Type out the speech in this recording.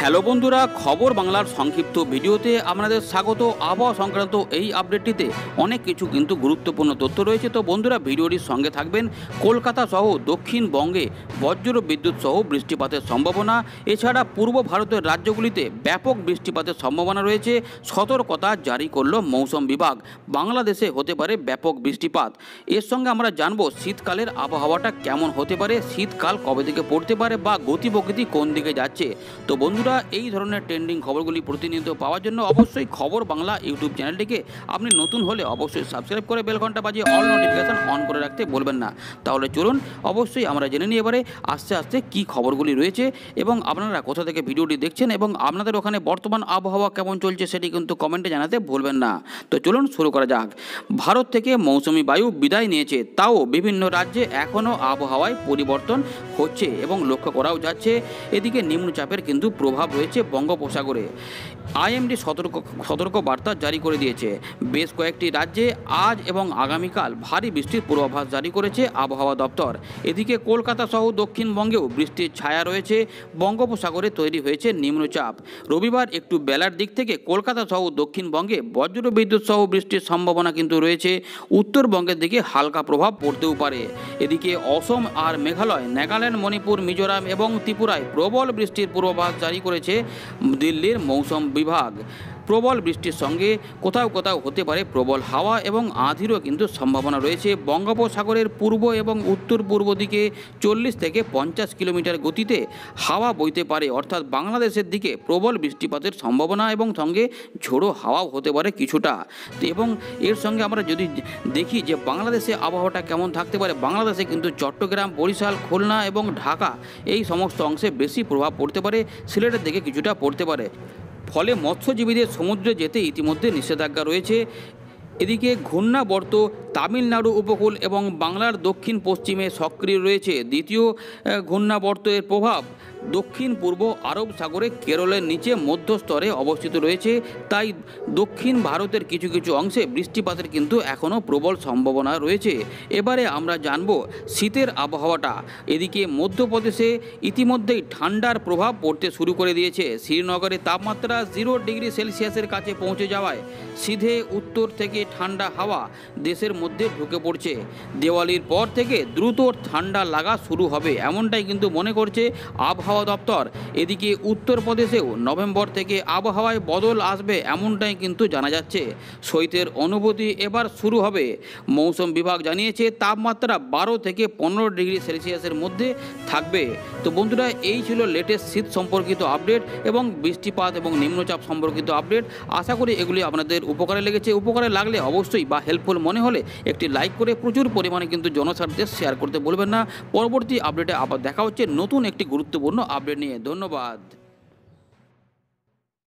Hello বন্ধুরা, খবর বাংলার সংক্ষিপ্ত ভিডিওতে আপনাদের স্বাগত। আবহাওয়া সংক্রান্ত এই আপডেটটিতে অনেক কিছু কিন্তু গুরুত্বপূর্ণ তথ্য রয়েছে। তো বন্ধুরা, ভিডিওটির সঙ্গে থাকবেন কলকাতা সহ দক্ষিণবঙ্গে বজ্র বিদ্যুৎ সহ বৃষ্টিপাতের সম্ভাবনা। এছাড়া পূর্ব ভারতের রাজ্যগুলিতে ব্যাপক বৃষ্টিপাতের সম্ভাবনা রয়েছে। সতর্কতা জারি করল মৌসুম বিভাগ। বাংলাদেশে হতে পারে ব্যাপক বৃষ্টিপাত। এর সঙ্গে আমরা জানব শীতকালের আবহাওয়াটা কেমন হতে পারে, শীতকাল কবে থেকে পড়তে পারে বা গতি প্রকৃতি কোন দিকে যাচ্ছে। তো বন্ধুরা, এই ধরনের ট্রেন্ডিং খবরগুলি প্রতিনিয়ত পাওয়ার জন্য অবশ্যই খবর বাংলা ইউটিউব চ্যানেলটিকে আপনি নতুন হলে অবশ্যই সাবস্ক্রাইব করে বেল ঘণ্টা বাজিয়ে অল নোটিফিকেশন অন করে রাখতে বলবেন না। তাহলে চলুন, অবশ্যই আমরা জেনে নিই এবারে আস্তে আস্তে কি খবরগুলি রয়েছে এবং আপনারা কোথা থেকে ভিডিওটি দেখছেন এবং আপনাদের ওখানে বর্তমান আবহাওয়া কেমন চলছে সেটি কিন্তু কমেন্টে জানাতে ভুলবেন না। তো চলুন শুরু করা যাক। ভারত থেকে মৌসুমি বায়ু বিদায় নিয়েছে, তাও বিভিন্ন রাজ্যে এখনও আবহাওয়ায় পরিবর্তন হচ্ছে এবং লক্ষ্য করাও যাচ্ছে। এদিকে নিম্নচাপের কিন্তু প্রভাব রয়েছে বঙ্গোপসাগরে। আইএমডি সতর্ক সতর্ক বার্তা জারি করে দিয়েছে। বেশ কয়েকটি রাজ্যে আজ এবং আগামীকাল ভারী বৃষ্টির পূর্বাভাস জারি করেছে আবহাওয়া দপ্তর। এদিকে কলকাতা সহ দক্ষিণবঙ্গেও বৃষ্টির ছায়া রয়েছে। বঙ্গোপসাগরে তৈরি হয়েছে নিম্নচাপ। রবিবার একটু বেলার দিক থেকে কলকাতা সহ দক্ষিণবঙ্গে বজ্র বিদ্যুৎ সহ বৃষ্টির সম্ভাবনা কিন্তু রয়েছে। উত্তরবঙ্গের দিকে হালকা প্রভাব পড়তেও পারে। এদিকে অসম আর মেঘালয়, নাগাল্যান্ড, মণিপুর, মিজোরাম এবং ত্রিপুরায় প্রবল বৃষ্টির পূর্বাভাস জারি করেছে দিল্লির মৌসুম বিভাগ। প্রবল বৃষ্টির সঙ্গে কোথাও কোথাও হতে পারে প্রবল হাওয়া এবং আঁধিরও কিন্তু সম্ভাবনা রয়েছে। বঙ্গোপসাগরের পূর্ব এবং উত্তর পূর্ব দিকে চল্লিশ থেকে পঞ্চাশ কিলোমিটার গতিতে হাওয়া বইতে পারে। অর্থাৎ বাংলাদেশের দিকে প্রবল বৃষ্টিপাতের সম্ভাবনা এবং সঙ্গে ঝোড়ো হাওয়াও হতে পারে কিছুটা। এবং এর সঙ্গে আমরা যদি দেখি যে বাংলাদেশে আবহাওয়াটা কেমন থাকতে পারে, বাংলাদেশে কিন্তু চট্টগ্রাম, বরিশাল, খুলনা এবং ঢাকা এই সমস্ত অংশে বেশি প্রভাব পড়তে পারে, সিলেটের দিকে কিছুটা পড়তে পারে। ফলে মৎস্যজীবীদের সমুদ্রে যেতে ইতিমধ্যে নিষেধাজ্ঞা রয়েছে। এদিকে ঘূর্ণাবর্ত তামিলনাড়ু উপকূল এবং বাংলার দক্ষিণ পশ্চিমে সক্রিয় রয়েছে। দ্বিতীয় ঘূর্ণাবর্তের প্রভাব দক্ষিণ পূর্ব আরব সাগরে কেরলের নিচে মধ্যস্তরে অবস্থিত রয়েছে। তাই দক্ষিণ ভারতের কিছু কিছু অংশে বৃষ্টিপাতের কিন্তু এখনও প্রবল সম্ভাবনা রয়েছে। এবারে আমরা জানব শীতের আবহাওয়াটা। এদিকে মধ্যপ্রদেশে ইতিমধ্যেই ঠান্ডার প্রভাব পড়তে শুরু করে দিয়েছে। শ্রীনগরে তাপমাত্রা জিরো ডিগ্রি সেলসিয়াসের কাছে পৌঁছে যাওয়ায় সিধে উত্তর থেকে ঠান্ডা হাওয়া দেশের মধ্যে ঢুকে পড়ছে। দেওয়ালির পর থেকে দ্রুত ঠান্ডা লাগা শুরু হবে, এমনটাই কিন্তু মনে করছে আবহাওয়া দপ্তর। এদিকে উত্তরপ্রদেশেও নভেম্বর থেকে আবহাওয়ায় বদল আসবে এমনটাই কিন্তু জানা যাচ্ছে। শৈতের অনুভূতি এবার শুরু হবে। মৌসুম বিভাগ জানিয়েছে, তাপমাত্রা বারো থেকে পনেরো ডিগ্রি সেলসিয়াসের মধ্যে থাকবে। তো বন্ধুরা, এই ছিল লেটেস্ট শীত সম্পর্কিত আপডেট এবং বৃষ্টিপাত এবং নিম্নচাপ সম্পর্কিত আপডেট আশা করি এগুলি আপনাদের উপকারে লেগেছে। উপকারে লাগলে অবশ্যই বা হেল্পফুল মনে হলে একটি লাইক করে প্রচুর পরিমাণে কিন্তু জনস্বার্থে শেয়ার করতে বলবেন না। পরবর্তী আপডেটে আবার দেখা হচ্ছে নতুন একটি গুরুত্বপূর্ণ আপডেট নিয়ে ধন্যবাদ।